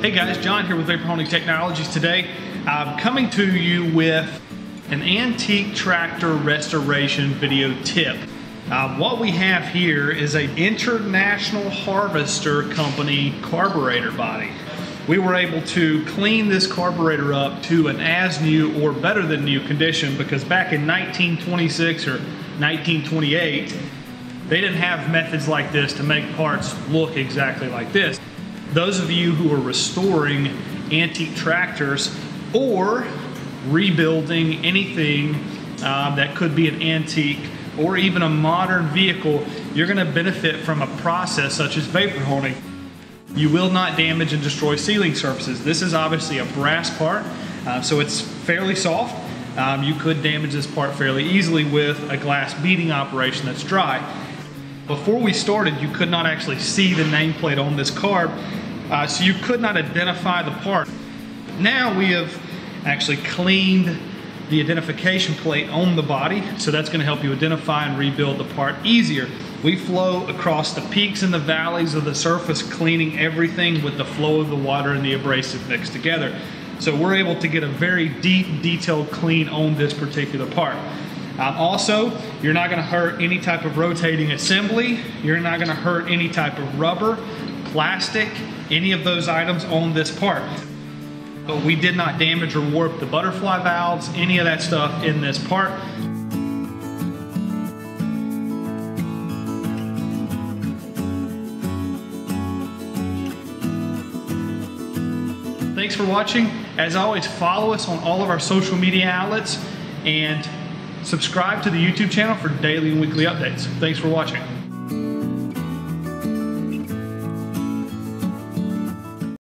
Hey guys, John here with Vapor Honing Technologies today. I'm coming to you with an antique tractor restoration video tip. Uh, what we have here is a International Harvester Company carburetor body. We were able to clean this carburetor up to an as new or better than new condition because back in 1926 or 1928, they didn't have methods like this to make parts look exactly like this those of you who are restoring antique tractors or rebuilding anything um, that could be an antique or even a modern vehicle, you're going to benefit from a process such as vapor honing. You will not damage and destroy sealing surfaces. This is obviously a brass part, uh, so it's fairly soft. Um, you could damage this part fairly easily with a glass beading operation that's dry. Before we started, you could not actually see the nameplate on this carb, uh, so you could not identify the part. Now we have actually cleaned the identification plate on the body, so that's gonna help you identify and rebuild the part easier. We flow across the peaks and the valleys of the surface, cleaning everything with the flow of the water and the abrasive mixed together. So we're able to get a very deep, detailed clean on this particular part. Um, also, you're not gonna hurt any type of rotating assembly. You're not gonna hurt any type of rubber, plastic, any of those items on this part. But we did not damage or warp the butterfly valves, any of that stuff in this part. Thanks for watching. As always, follow us on all of our social media outlets and subscribe to the YouTube channel for daily and weekly updates. Thanks for watching.